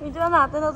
你觉得哪在那